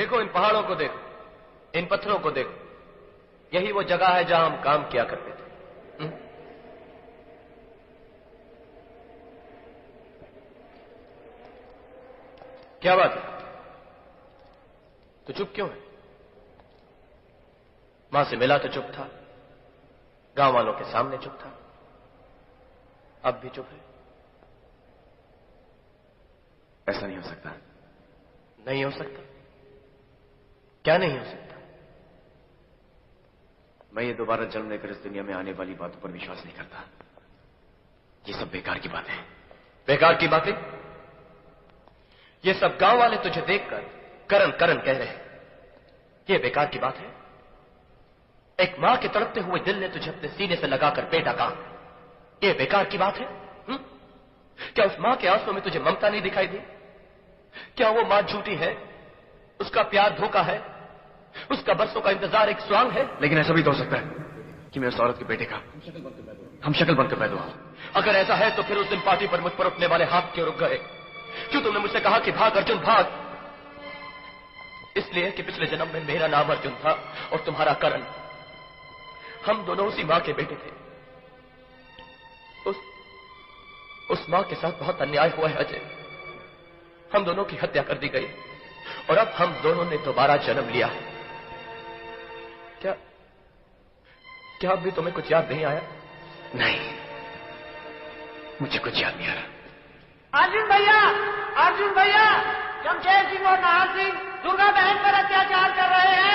देखो इन पहाड़ों को देखो इन पत्थरों को देखो। यही वो जगह है जहाँ हम काम किया करते थे। हम्म? क्या बात है? तो चुप क्यों है? माँ से मिला तो चुप था। गाँव वालों के सामने चुप था। अब भी चुप है। ऐसा नहीं हो सकता। नहीं हो सकता। क्या नहीं हो सकता? मैं ये दोबारा जन्म लेकर इस दुनिया में आने वाली बातों पर विश्वास नहीं करता। ये सब बेकार की बातें हैं। बेकार की बातें? ये सब गाँव वाले तुझे देखकर करण करण कह रहे हैं। ये बेकार की बात है। एक माँ के तड़पते हुए दिल ने तुझे अपने सीने से लगाकर बेटा कहा। ये बेकार की बात है हुँ? क्या उस माँ के आँसू में तुझे ममता नहीं दिखाई दी? क्या वो माँ झूठी है? उसका प्यार धोखा है? उसका बरसों का इंतज़ार एक स्वांग है। लेकिन ऐसा भी तो हो सकता है कि मैं उस औरत के बेटे का हम शक्ल बनकर पैदा हुआ अगर ऐसा है तो फिर उस दिन पार्टी पर मुझ पर उठने वाले हाथ क्यों रुक गए? क्यों तुमने मुझसे कहा कि भाग अर्जुन भाग? इसलिए कि पिछले जन्म में मेरा नाम अर्जुन था और तुम्हारा करण। हम दोनों उसी माँ के बेटे थे। उस उस माँ के साथ बहुत अन्याय हुआ है अजय। हम दोनों की हत्या कर दी गई और अब हम दोनों ने दोबारा जन्म लिया है। क्या अभी तुम्हें कुछ याद नहीं आया? नहीं। मुझे कुछ याद नहीं आ रहा। अर्जुन भैया अर्जुन भैया जमशेद सिंह और नाहर सिंह दुर्गा बहन पर अत्याचार कर रहे हैं।